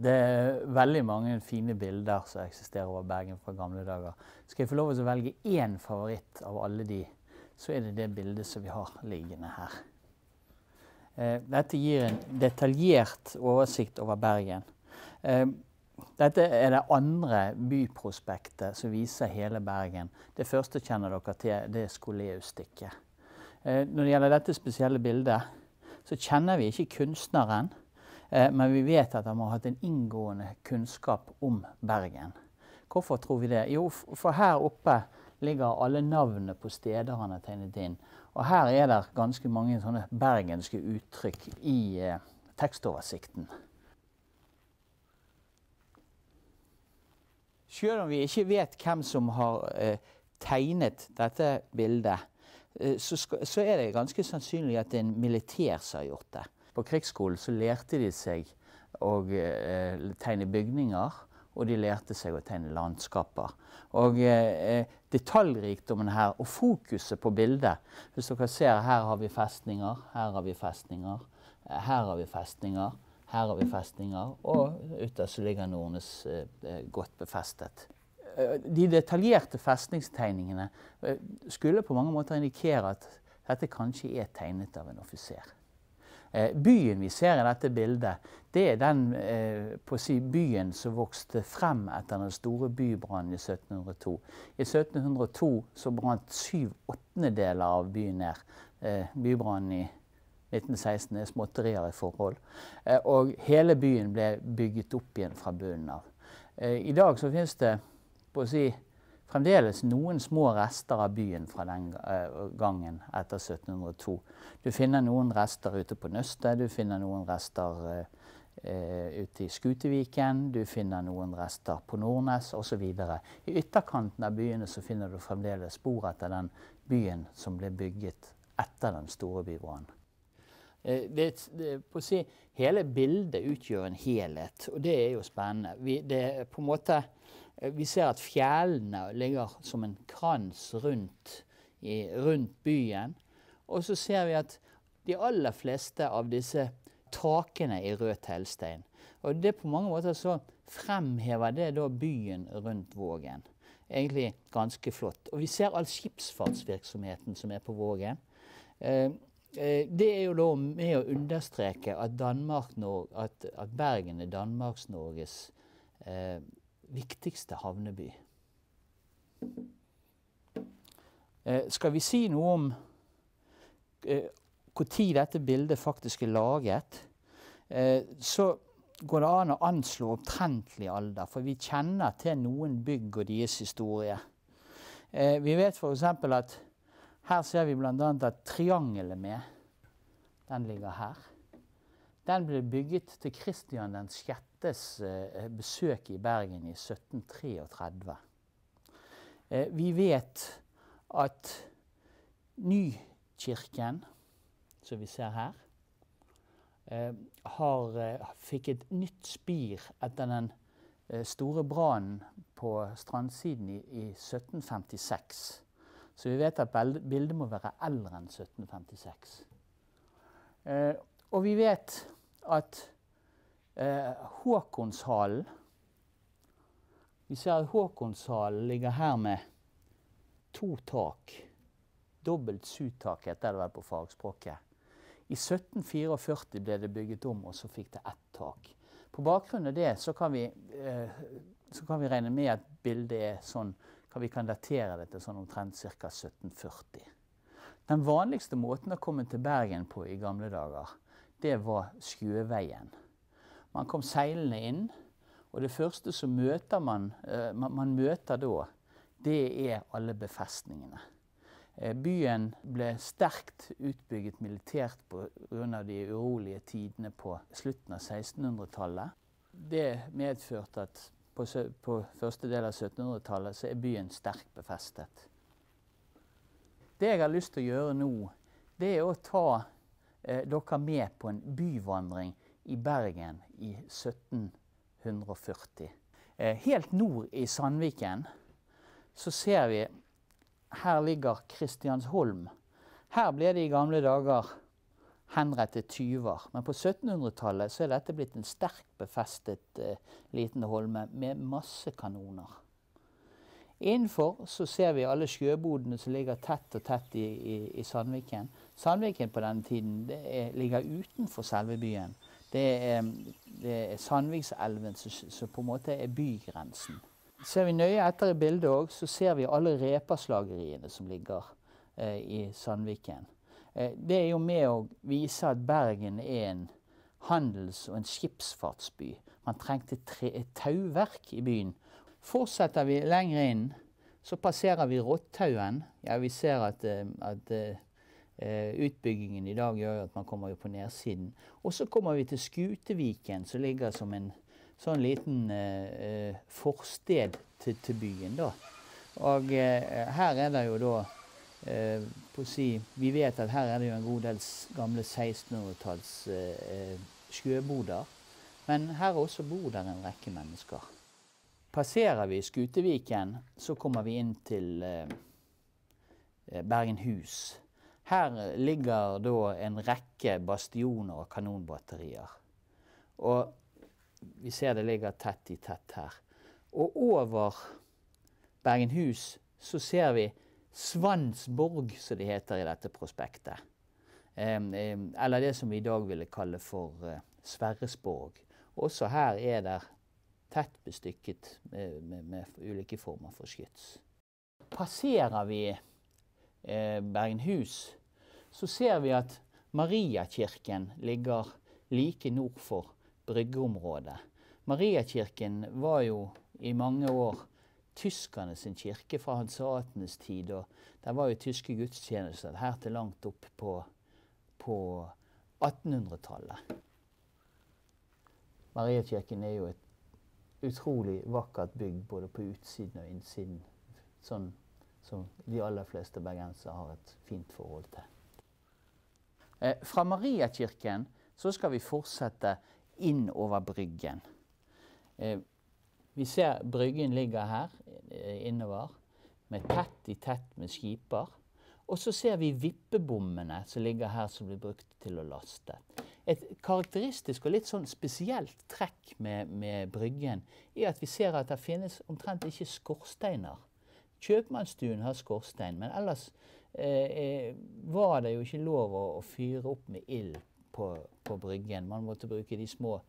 Det er veldig mange fine bilder som eksisterer over Bergen fra gamle dager. Skal jeg få lov til å velge én favoritt av alle de, så er det det bildet som vi har liggende her. Eh, dette gir en detaljert oversikt over Bergen. Eh, dette er det andre byprospektet som viser hele Bergen. Det første kjenner dere til, det er Skoleus-stykket. Eh, når det gjelder dette spesielle bildet, så kjenner vi ikke kunstneren. Eh, men vi vet at han har hatt en inngående kunnskap om Bergen. Hvorfor tror vi det? Jo, for her oppe ligger alle navnene på steder han har tegnet inn. Og her er det ganske mange sånne bergenske uttrykk i eh, tekstoversikten. Selv om vi ikke vet hvem som har eh, tegnet dette bildet, eh, så, så, er det ganske sannsynlig at det er en militær som har gjort det. På krigsskolen så lærte de seg å eh, tegne bygninger, og de lærte seg å tegne landskaper. Og eh, detaljrikdommen her, og fokuset på bildet Hvis dere ser, her har vi festninger, her har vi festninger, eh, her har vi festninger, her har vi festninger, og ytterst ligger Nordnes eh, eh, godt befestet. Eh, de detaljerte festningstegningene skulle på mange måter indikere at dette kanskje er tegnet av en offiser. Eh, byen vi ser i dette bildet, det er den eh, si, byen som vokste frem etter den store bybrannen i 1702. I 1702 så brant syv åttendedeler av byen ned. Eh, bybrannen i 1916 er småtterier i forhold. Og hele byen ble bygget opp igjen fra bunnen av. I dag så finnes det på å si, fremdeles noen små rester av byen fra den eh, gangen etter 1702. Du finner noen rester ute på Nøstet, du finner noen rester uh, ute i Skuteviken, du finner noen rester på Nordnes osv. I ytterkanten av byene finner du fremdeles spor etter den byen som ble bygget etter den store bybrannen. Det, si, hele bildet utgjør en helhet, og det er jo spennende. Vi, det på en måte Eh, vi ser at fjellene ligger som en krans rundt, i, rundt byen. Og så ser vi at de aller fleste av disse takene er rød teglstein. Og det på mange måter så fremhever det da byen rundt Vågen. Egentlig ganske flott. Og vi ser all skipsfartsvirksomheten som er på Vågen. Eh, eh, det er jo da med å understreke at, Danmark, at, Bergen er Danmarks-Norges eh, viktigste havneby. Eh, skal vi si noe om eh, når dette bildet faktisk er laget, eh, så går det an å anslå omtrentlig alder, for vi kjenner til noen bygg og deres historie. Eh, vi vet f.eks. at her ser vi bl.a. at triangelet med, den ligger her. Den ble bygget til Kristian 6. Eh, besøk i Bergen i 1733. Eh, vi vet at Nykirken, som vi ser her, eh, har, fikk et nytt spir etter den store brannen på strandsiden i, i 1756. Så vi vet at bildet må være eldre enn 1756. og vi vet at eh, Håkonshallen Vi ser at Håkonshallen ligger her med to tak. Dobbelt sutak heter det vel på fagspråket. I 1744 ble det bygget om, og så fikk det ett tak. På bakgrunn av det så kan vi, eh, så kan vi regne med at bildet er sånn Vi kan datere det til sånn omtrent ca. 1740. Den vanligste måten å komme til Bergen på i gamle dager, det var sjøveien. Man kom seilende inn, og det første som møter man, uh, man, møter da, det er alle befestningene. Uh, byen ble sterkt utbygget militært pga. de urolige tidene på slutten av 1600-tallet. Det medførte at på, på første del av 1700-tallet så er byen sterkt befestet. Det jeg har lyst til å gjøre nå, det er å ta eh, dere med på en byvandring i Bergen i 1740. Eh, helt nord i Sandviken så ser vi Her ligger Kristiansholm. Her ble det i gamle dager henrettet tyver. Men på 1700-tallet så er dette blitt en sterkt befestet eh, liten holme med masse kanoner. Innenfor så ser vi alle sjøbodene som ligger tett og tett i, i, i Sandviken. Sandviken på denne tiden er, ligger utenfor selve byen. Det er, det er Sandvikselven som, på en måte er bygrensen. Ser vi nøye etter i bildet òg, så ser vi alle repaslageriene som ligger eh, i Sandviken. Eh, det er jo med å vise at Bergen er en handels- og en skipsfartsby. Man trengte tre, et tauverk i byen Fortsetter vi lenger inn, så passerer vi Rottaugen. Ja, vi ser at, eh, at uh, utbyggingen i dag gjør at man kommer på nedsiden. Og så kommer vi til Skuteviken, som ligger som en sånn liten eh, forsted til, til, byen. da. Og eh, her er det jo da på å si, Vi vet at her er det jo en god del gamle 1600-talls sjøboder. Men her også bor det en rekke mennesker. Passerer vi Skuteviken, så kommer vi inn til eh, eh, Bergenhus. Her ligger da en rekke bastioner og kanonbatterier. Og vi ser det ligger tett i tett her. Og over Bergenhus så ser vi Svansborg, som det heter i dette prospektet. Eller det som vi i dag ville kalle for eh, Sverresborg. Også her er det tett bestykket med, med, med ulike former for skyts. Passerer vi eh, Bergenhus, så ser vi at Mariakirken ligger like nord for bryggeområdet. Mariakirken var jo i mange år tyskerne sin kirke fra hanseatenes tid. og Det var jo tyske gudstjenester her til langt opp på, på 1800-tallet. Mariakirken er jo et utrolig vakkert bygg både på utsiden og innsiden. Sånn som de aller fleste bergensere har et fint forhold til. Eh, fra Mariakirken så skal vi fortsette inn over Bryggen. Eh, vi ser Bryggen ligger her eh, innover, med tett i tett med skiper. Og så ser vi vippebommene som ligger her som blir brukt til å laste. Et karakteristisk og litt sånn spesielt trekk med, med Bryggen er at vi ser at det finnes omtrent ikke skorsteiner. Kjøpmannsstuen har skorstein, men ellers var det jo ikke lov å, å fyre opp med ild på, på, Bryggen. Man måtte bruke de små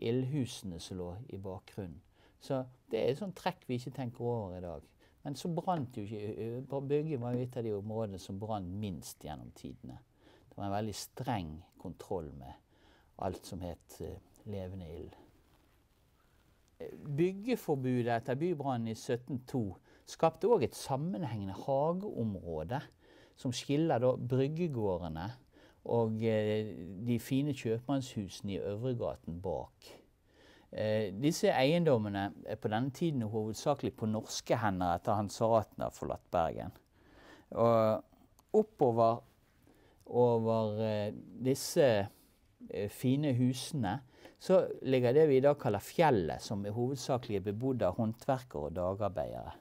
ildhusene som lå i bakgrunnen. Så det er et sånt trekk vi ikke tenker over i dag. Men så brant jo ikke Bryggen var jo et av de områdene som brant minst gjennom tidene. Det var en veldig streng kontroll med alt som het levende ild. Byggeforbudet etter bybrannen i 1702 skapte òg et sammenhengende hageområde som skiller da bryggegårdene og eh, de fine kjøpmannshusene i Øvregaten bak. Eh, disse eiendommene er på denne tiden hovedsakelig på norske hender etter hans hanseatene har forlatt Bergen. Og oppover over eh, disse eh, fine husene, så ligger det vi i dag kaller fjellet, som er hovedsakelig bebodd av håndverkere og dagarbeidere.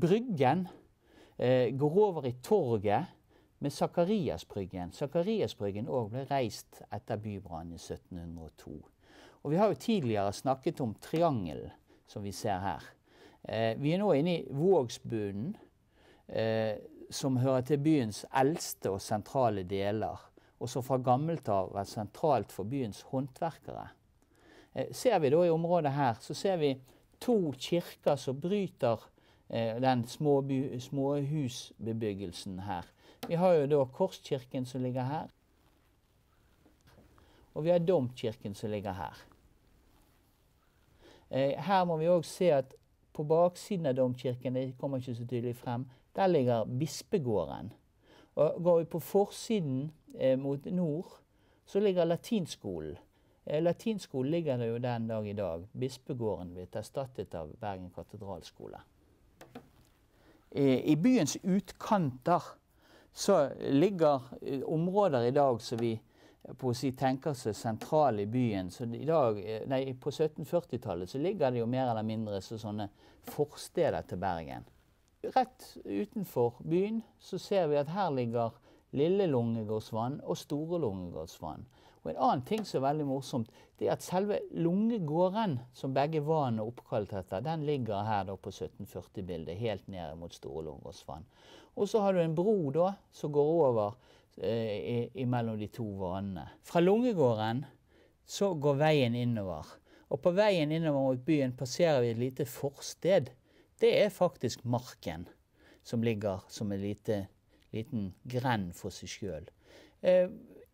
Bryggen eh, går over i torget med Sakariasbryggen. Sakariasbryggen òg ble reist etter bybrannen i 1702. Og Vi har jo tidligere snakket om triangelen som vi ser her. Eh, vi er nå inne i Vågsbunnen eh, som hører til byens eldste og sentrale deler, og som fra gammelt av er sentralt for byens håndverkere. Eh, ser vi da i området her, så ser vi to kirker som bryter eh, den småhusbebyggelsen her. Vi har jo da Korskirken som ligger her. Og vi har Domkirken som ligger her. Eh, her må vi òg se at på baksiden av domkirken, det kommer ikke så tydelig frem, der ligger bispegården. Og Går vi på forsiden eh, mot nord, så ligger latinskolen. Eh, latinskolen ligger det jo den dag i dag. Bispegården blitt erstattet av Bergen katedralskole. I byens utkanter så ligger eh, områder i dag som vi si, tenker seg sentrale i byen. Så i dag, eh, nei, På 1740-tallet så ligger det jo mer eller mindre så sånne forsteder til Bergen. Rett utenfor byen så ser vi at her ligger Lille Lungegårdsvann og Store Lungegårdsvann. Og En annen ting som er veldig morsomt, det er at selve Lungegården, som begge vannene er oppkalt etter, den ligger her på 1740-bildet, helt ned mot Store Lungegårdsvann. Og så har du en bro da, som går over eh, mellom de to vannene. Fra Lungegården så går veien innover. Og på veien innover mot byen passerer vi et lite forsted. Det er faktisk Marken, som ligger som en lite, liten grend for seg sjøl. Eh,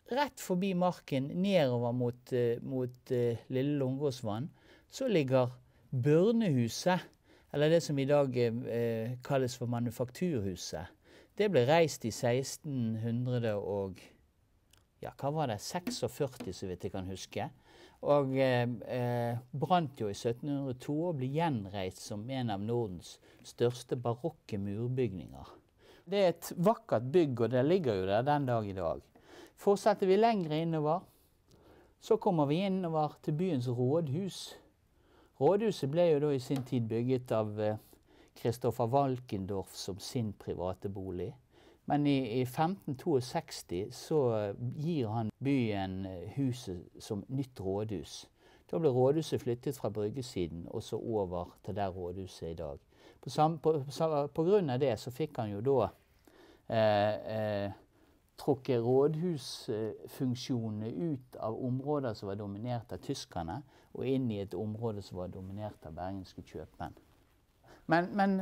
Rett forbi marken, nedover mot, uh, mot uh, Lille Lungåsvann, så ligger Børnehuset. Eller det som i dag eh, kalles for Manufakturhuset. Det ble reist i 1600 og ja, hva var det, 46, så vidt jeg kan huske. Og eh, brant jo i 1702 og ble gjenreist som en av Nordens største barokke murbygninger. Det er et vakkert bygg, og det ligger jo der den dag i dag. Fortsetter vi lengre innover, så kommer vi innover til byens rådhus. Rådhuset ble jo da i sin tid bygget av Kristoffer Walkendorf Valkendorf som sin private bolig. Men i, i 1562 så gir han byen eh, huset som nytt rådhus. Da ble rådhuset flyttet fra bryggesiden og så over til der rådhuset er i dag. På, på, på, grunn av det så fikk han jo da eh, eh, trukket rådhusfunksjonene ut av områder som var dominert av tyskerne, og inn i et område som var dominert av bergenske kjøpmenn. Men, men,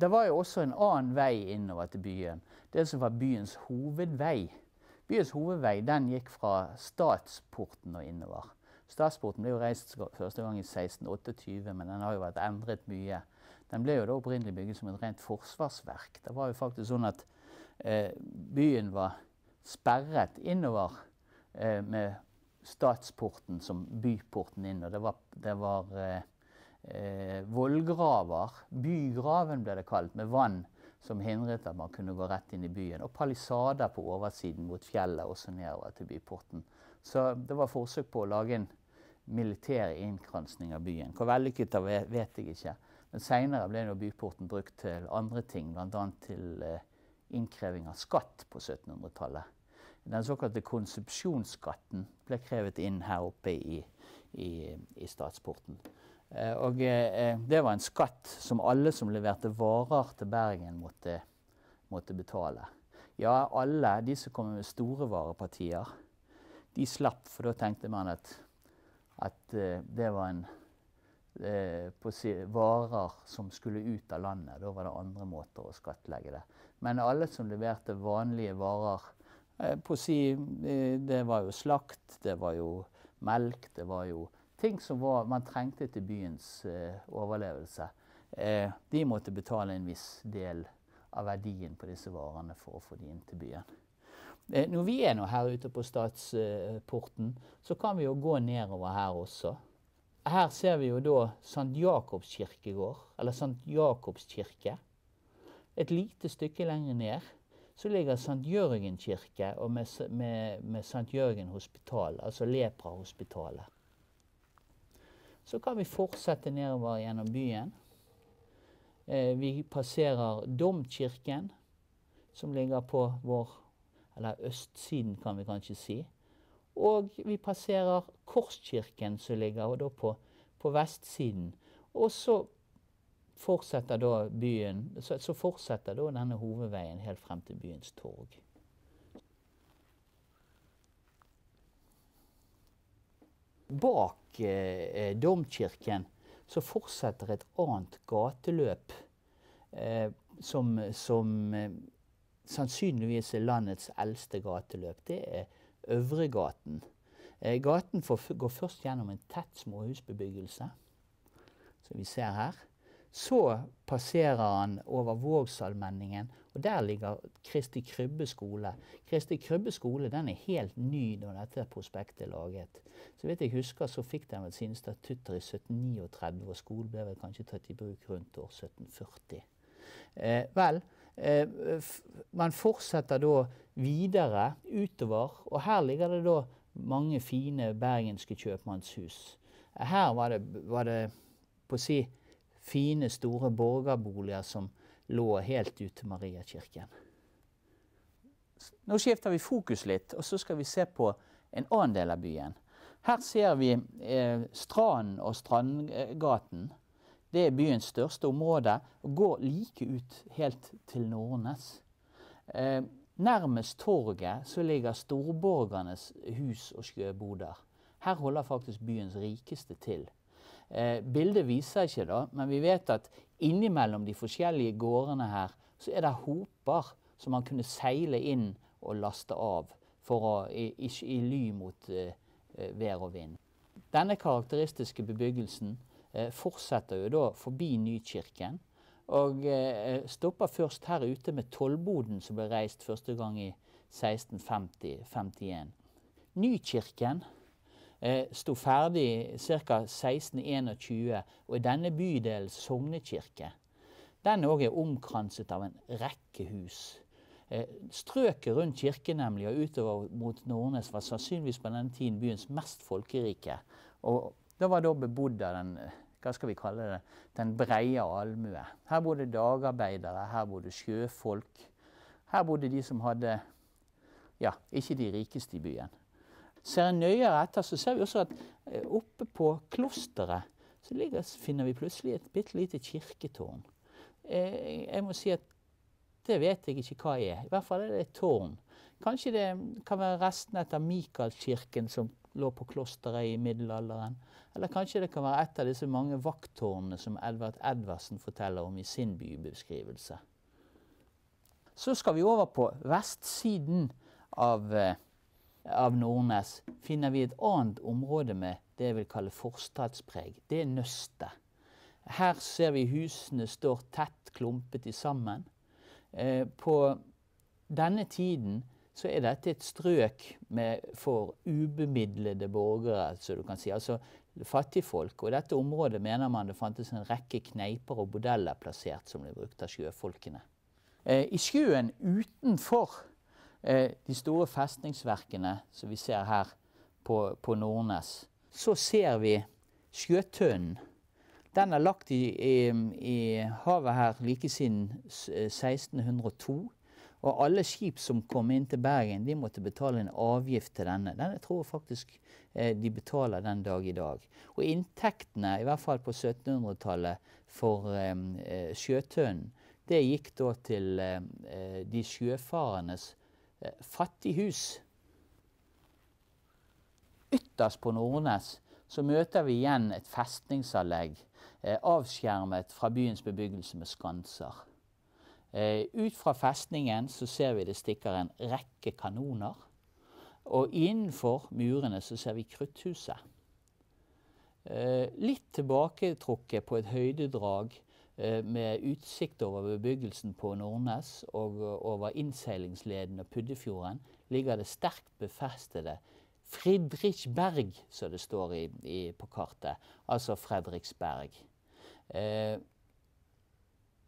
det var jo også en annen vei innover til byen. Det som var byens hovedvei. Byens hovedvei den gikk fra Statsporten og innover. Statsporten ble jo reist første gang i 1628, men den har jo vært endret mye. Den ble jo da opprinnelig bygget som et rent forsvarsverk. Det var jo faktisk sånn at eh, byen var sperret innover eh, med Statsporten som byporten inn. Og det var, det var eh, eh, vollgraver. Bygraven ble det kalt, med vann som hindret at man kunne gå rett inn i byen. Og palisader på oversiden mot fjellet også nedover til byporten. Så det var forsøk på å lage en militær innkransning av byen. Hvor vellykket det var, vet jeg ikke. Men seinere ble byporten brukt til andre ting, bl.a. til eh, innkreving av skatt på 1700-tallet. Den såkalte konsepsjonsskatten ble krevet inn her oppe i, i, i statsporten. Eh, og eh, det var en skatt som alle som leverte varer til Bergen, måtte, måtte betale. Ja, alle de som kom med store varepartier, de slapp, for da tenkte man at, at eh, det var en eh, på varer som skulle ut av landet. Da var det andre måter å skattlegge det. Men alle som leverte vanlige varer Eh, å si, eh, det var jo slakt, det var jo melk, det var jo ting som var, man trengte til byens eh, overlevelse. Eh, de måtte betale en viss del av verdien på disse varene for å få de inn til byen. Eh, når vi er nå her ute på Stadsporten, så kan vi jo gå nedover her også. Her ser vi jo da St. Jakobs kirkegård, eller St. Jakobs kirke. Et lite stykke lenger ned så ligger St. Jørgen kirke og med, med, med St. Jørgen hospital, altså Lepra-hospitalet. Så kan vi fortsette nedover gjennom byen. Eh, vi passerer Domkirken, som ligger på vår Eller østsiden, kan vi kanskje si. Og vi passerer Korskirken, som ligger på, på vestsiden. Og så fortsetter da byen, så, så, fortsetter da denne hovedveien helt frem til byens torg. Bak eh, domkirken så fortsetter et annet gateløp eh, som, som eh, sannsynligvis er landets eldste gateløp. Det er Øvregaten. Eh, gaten går først gjennom en tett småhusbebyggelse, som vi ser her. Så passerer han over Vågsalmenningen, og der ligger Kristi Krybbe skole. Kristi Krybbe skole den er helt ny når dette prospektet er laget. Så vidt jeg husker, så fikk den vel sine statutter i 1739, og skolen ble vel kanskje tatt i bruk rundt år 1740. Eh, vel, eh, man fortsetter da videre utover, og her ligger det da mange fine bergenske kjøpmannshus. Her var det, var det på å si fine, store borgerboliger som, lå helt ut til Mariakirken. Nå skifter vi fokus litt, og så skal vi se på en annen del av byen. Her ser vi eh, stranden og Strandgaten. Det er byens største område og går like ut helt til Nordnes. Eh, nærmest torget så ligger storborgernes hus og sjøboder. Her holder faktisk byens rikeste til. Eh, bildet viser ikke det, men vi vet at innimellom de forskjellige gårdene her, så er det hoper som man kunne seile inn og laste av for å, i, i, i ly mot eh, eh, vær og vind. Denne karakteristiske bebyggelsen eh, fortsetter jo da forbi Nykirken. Og eh, stopper først her ute med Tollboden, som ble reist første gang i 1650-51. Nykirken sto ferdig ca. 1621, og i denne bydelen sognekirke. Den òg er omkranset av en rekke hus. Eh, strøket rundt kirken nemlig, og utover mot Nordnes var sannsynligvis på denne tiden byens mest folkerike. Og det var da bebodd av den hva skal vi kalle det, den breie allmue. Her bodde dagarbeidere, her bodde sjøfolk. Her bodde de som hadde ja, ikke de rikeste i byen. Ser en nøyere etter, så ser vi også at eh, oppe på klosteret så ligger, finner vi plutselig et bitte lite kirketårn. Eh, jeg må si at det vet jeg ikke hva er. I hvert fall er det et tårn. Kanskje det kan være restene etter Mikaelskirken som lå på klosteret i middelalderen. Eller kanskje det kan være et av disse mange vakttårnene som Edvard Edvardsen forteller om i sin bybeskrivelse. Så skal vi over på vestsiden av eh, av Nordnes finner vi et annet område med det jeg vil kalle forstadspreg. Det er nøstet. Her ser vi husene står tett klumpet sammen. Eh, på denne tiden så er dette et strøk med, for ubemidlede borgere, så du kan si. Altså fattigfolk. Og i dette området mener man det fantes en rekke kneiper og bordeller plassert som ble brukt av sjøfolkene. Eh, I sjøen utenfor de store festningsverkene som vi ser her på, på Nordnes. Så ser vi Sjøtønnen. Den er lagt i, i, i havet her like siden 1602. Eh, og alle skip som kom inn til Bergen, de måtte betale en avgift til denne. Den tror jeg faktisk eh, de betaler den dag i dag. Og inntektene, i hvert fall på 1700-tallet, for eh, Sjøtønnen, det gikk da til eh, de sjøfarendes Eh, fattighus. Ytterst på Nordnes så møter vi igjen et festningsanlegg eh, avskjermet fra byens bebyggelse med skanser. Eh, ut fra festningen så ser vi det stikker en rekke kanoner. Og innenfor murene så ser vi Krutthuset. Eh, litt tilbaketrukket på et høydedrag Eh, med utsikt over bebyggelsen på Nordnes og over innseilingsleden og Puddefjorden, ligger det sterkt befestede Fridrichberg, som det står i, i, på kartet. Altså Fredriksberg. Eh,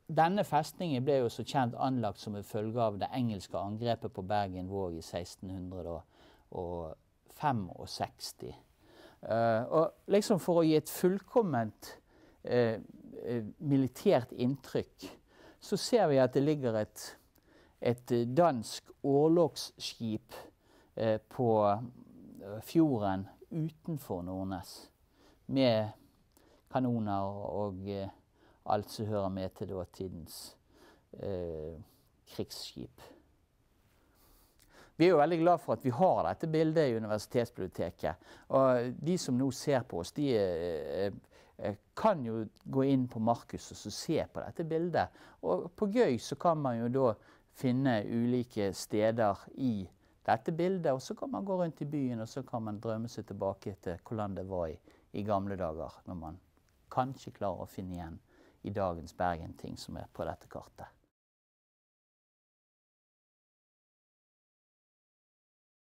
denne festningen ble jo så kjent anlagt som en følge av det engelske angrepet på Bergen Våg i 1665. Eh, og liksom for å gi et fullkomment eh, Eh, militært inntrykk, så ser vi at det ligger et, et dansk årlogsskip eh, på eh, fjorden utenfor Nordnes. Med kanoner og eh, alt som hører med til datidens eh, krigsskip. Vi er jo veldig glad for at vi har dette bildet i universitetsbiblioteket. Og de som nå ser på oss, de er Eh, kan jo gå inn på Markus og se på dette bildet. Og på Gøy så kan man jo da finne ulike steder i dette bildet. Og så kan man gå rundt i byen og så kan man drømme seg tilbake til hvordan det var i, i gamle dager. Når man kanskje klarer å finne igjen i dagens Bergen ting som er på dette kartet.